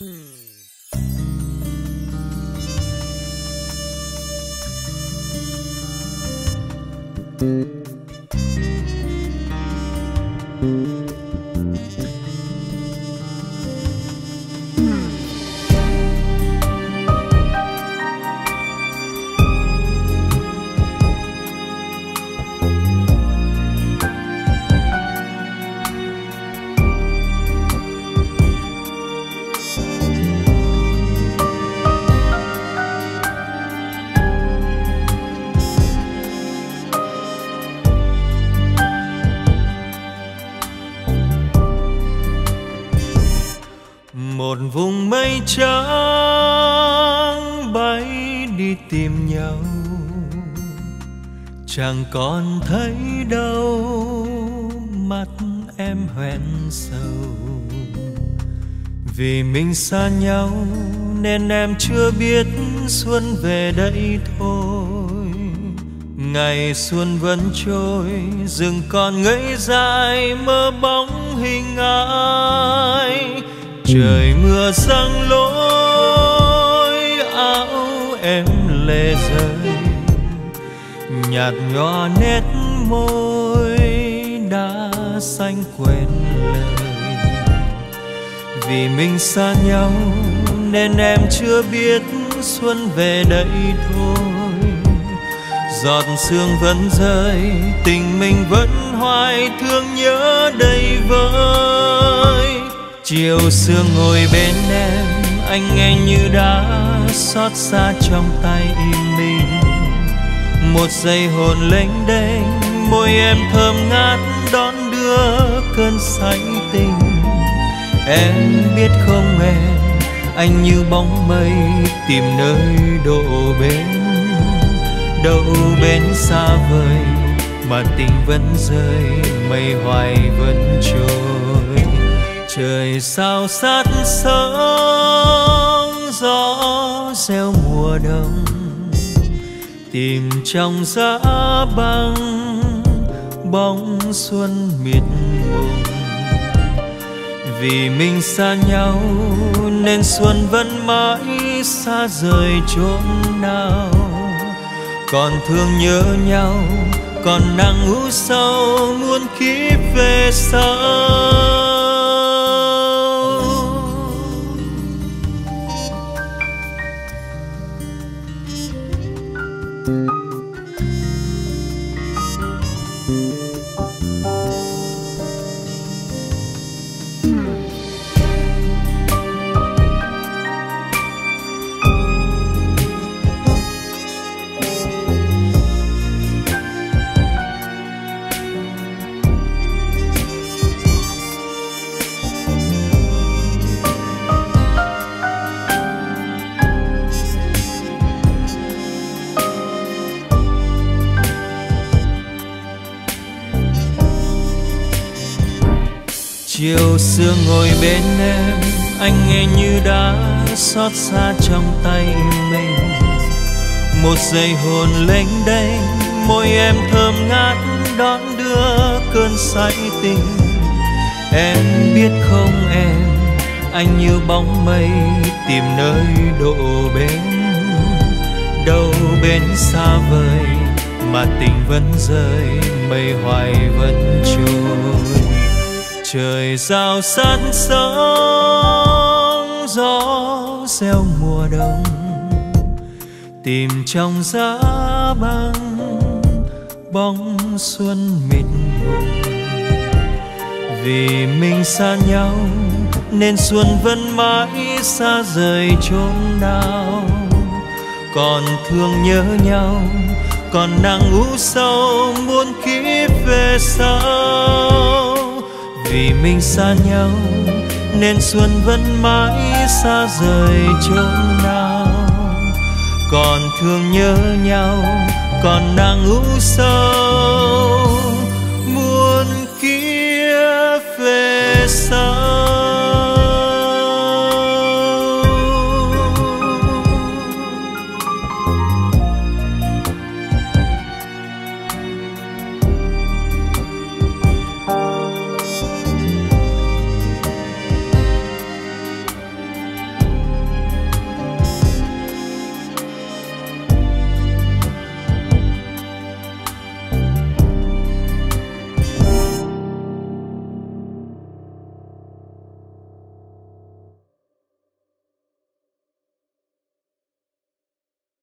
嗯。Một vùng mây trắng bay đi tìm nhau. Chẳng còn thấy đâu, mắt em hoen sầu. Vì mình xa nhau nên em chưa biết xuân về đây thôi. Ngày xuân vẫn trôi, rừng còn ngây dài mơ bóng hình ai. Ừ. trời mưa sang lối, áo em lệ rơi. Nhạt nhòa nét môi đã xanh quên lời. Vì mình xa nhau nên em chưa biết xuân về đây thôi. Giọt sương vẫn rơi, tình mình vẫn hoài thương nhớ đầy vơi chiều xưa ngồi bên em, anh nghe như đã xót xa trong tay im mình một giây hồn lênh đênh, môi em thơm ngát đón đưa cơn say tình. Em biết không em, anh như bóng mây tìm nơi độ bên đâu bên xa vời mà tình vẫn rơi, mây hoài vẫn trôi trời sao sát sớm gió gieo mùa đông, tìm trong giá băng bóng xuân mịt mùng vì mình xa nhau nên xuân vẫn mãi xa rời chốn nào. Còn thương nhớ nhau, còn nắng u sâu muôn kiếp về sau. Música chiều xưa ngồi bên em, anh nghe như đã xót xa trong tay mình. Một giây hồn lênh đênh, môi em thơm ngát đón đưa cơn say tình. Em biết không em, anh như bóng mây tìm nơi độ bên đâu bên xa vời mà tình vẫn rơi, mây hoài vẫn trôi trời sao sắt sóng gió gieo mùa đông, tìm trong giá băng bóng xuân mịt mùng. Vì mình xa nhau nên xuân vẫn mãi xa rời chốn nào. Còn thương nhớ nhau, còn nắng u sâu muôn kiếp về sau vì mình xa nhau, nên xuân vẫn mãi xa rời chốn nào. Còn thương nhớ nhau, còn đang ngủ sâu